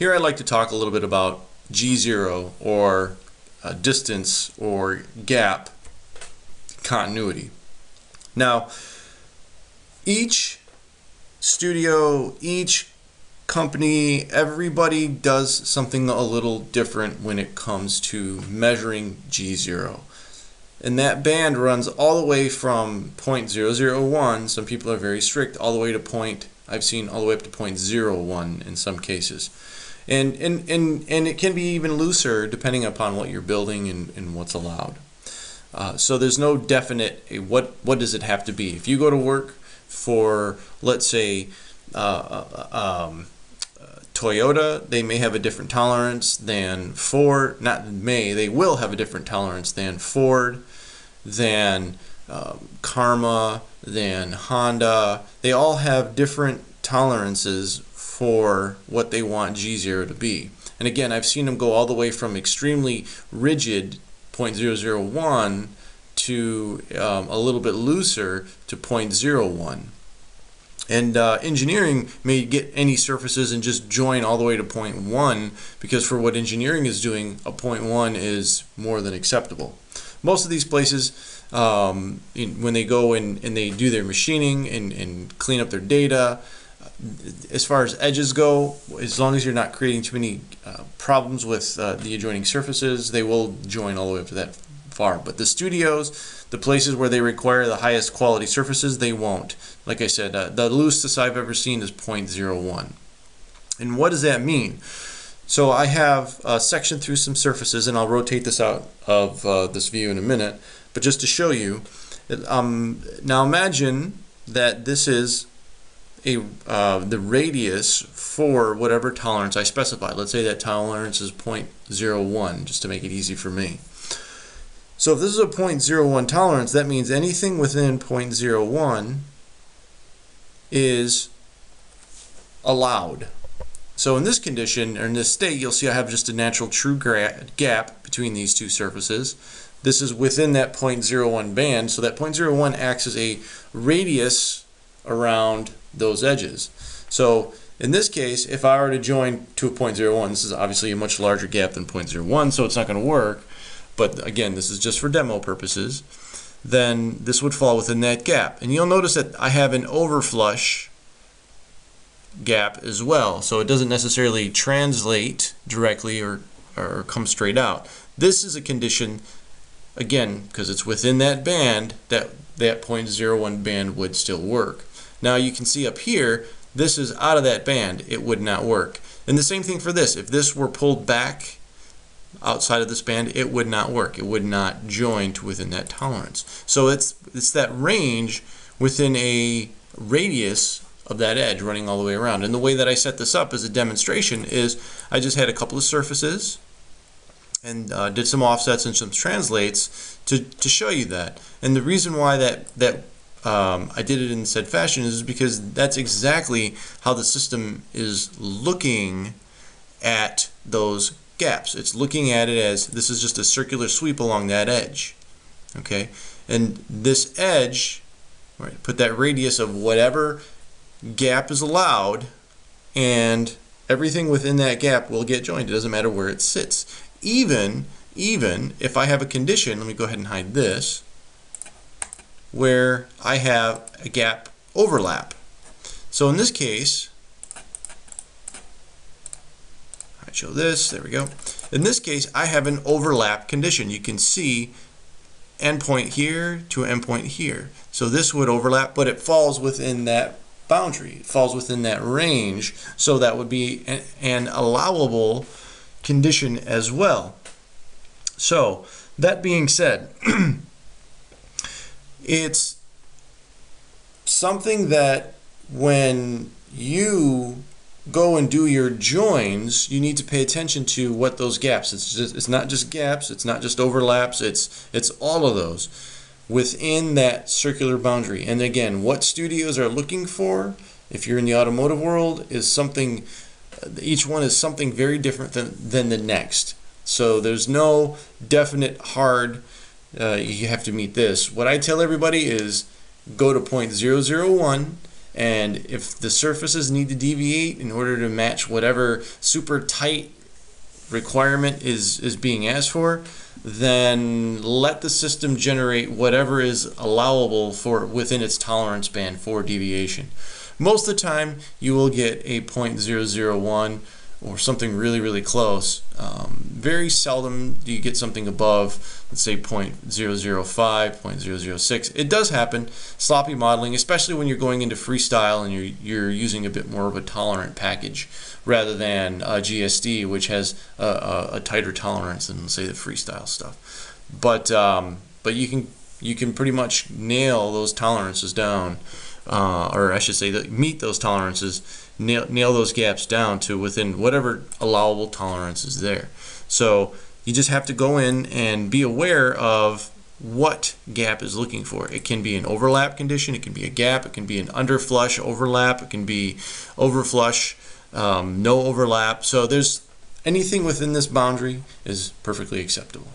Here I'd like to talk a little bit about G0 or uh, distance or gap continuity. Now, each studio, each company, everybody does something a little different when it comes to measuring G0. And that band runs all the way from 0.001, some people are very strict, all the way to point, I've seen all the way up to 0.01 in some cases. And, and, and, and it can be even looser depending upon what you're building and, and what's allowed. Uh, so there's no definite, what, what does it have to be? If you go to work for, let's say, uh, uh um, Toyota, they may have a different tolerance than Ford. Not may, they will have a different tolerance than Ford, than um, Karma, than Honda. They all have different tolerances for what they want G0 to be. And again, I've seen them go all the way from extremely rigid 0.001 to um, a little bit looser to 0.01. And uh, engineering may get any surfaces and just join all the way to point one because for what engineering is doing, a point one is more than acceptable. Most of these places, um, in, when they go and, and they do their machining and, and clean up their data, as far as edges go, as long as you're not creating too many uh, problems with uh, the adjoining surfaces, they will join all the way up to that far. But the studios, the places where they require the highest quality surfaces, they won't. Like I said, uh, the loosest I've ever seen is 0.01. And what does that mean? So I have a section through some surfaces, and I'll rotate this out of uh, this view in a minute. But just to show you, um, now imagine that this is a uh, the radius for whatever tolerance I specify. Let's say that tolerance is 0.01, just to make it easy for me. So if this is a 0.01 tolerance, that means anything within 0.01 is allowed. So in this condition, or in this state, you'll see I have just a natural true gap between these two surfaces. This is within that 0.01 band, so that 0.01 acts as a radius around those edges. So in this case, if I were to join to a 0.01, this is obviously a much larger gap than 0.01, so it's not going to work but again, this is just for demo purposes, then this would fall within that gap. And you'll notice that I have an overflush gap as well. So it doesn't necessarily translate directly or, or come straight out. This is a condition, again, because it's within that band, that, that 0.01 band would still work. Now you can see up here, this is out of that band. It would not work. And the same thing for this. If this were pulled back outside of this band, it would not work. It would not join to within that tolerance. So it's, it's that range within a radius of that edge running all the way around. And the way that I set this up as a demonstration is I just had a couple of surfaces and uh, did some offsets and some translates to, to show you that. And the reason why that, that um, I did it in said fashion is because that's exactly how the system is looking at those gaps. It's looking at it as this is just a circular sweep along that edge. Okay, and this edge, right, put that radius of whatever gap is allowed, and everything within that gap will get joined. It doesn't matter where it sits. Even, even if I have a condition, let me go ahead and hide this, where I have a gap overlap. So in this case, I show this, there we go. In this case, I have an overlap condition. You can see endpoint here to endpoint here. So this would overlap, but it falls within that boundary. It falls within that range. So that would be an, allowable condition as well. So that being said, it's something that when you go and do your joins, you need to pay attention to what those gaps. It's just it's not just gaps, it's not just overlaps, it's it's all of those within that circular boundary. And again, what studios are looking for if you're in the automotive world is something each one is something very different than, than the next. So there's no definite hard uh, you have to meet this. What I tell everybody is go to point 001 And if the surfaces need to deviate in order to match whatever super tight requirement is, is being asked for, then let the system generate whatever is allowable for within its tolerance band for deviation. Most of the time, you will get a 0.001 or something really, really close. Um, very seldom do you get something above, let's say 0.005, 0.006. It does happen, sloppy modeling, especially when you're going into freestyle and you're, you're using a bit more of a tolerant package rather than a GSD, which has a, a, a tighter tolerance than, say, the freestyle stuff. But, um, but you can you can pretty much nail those tolerances down, uh, or I should say, that meet those tolerances nail, nail those gaps down to within whatever allowable tolerance is there. So you just have to go in and be aware of what gap is looking for. It can be an overlap condition, it can be a gap, it can be an underflush overlap, it can be overflush, um, no overlap. So there's anything within this boundary is perfectly acceptable.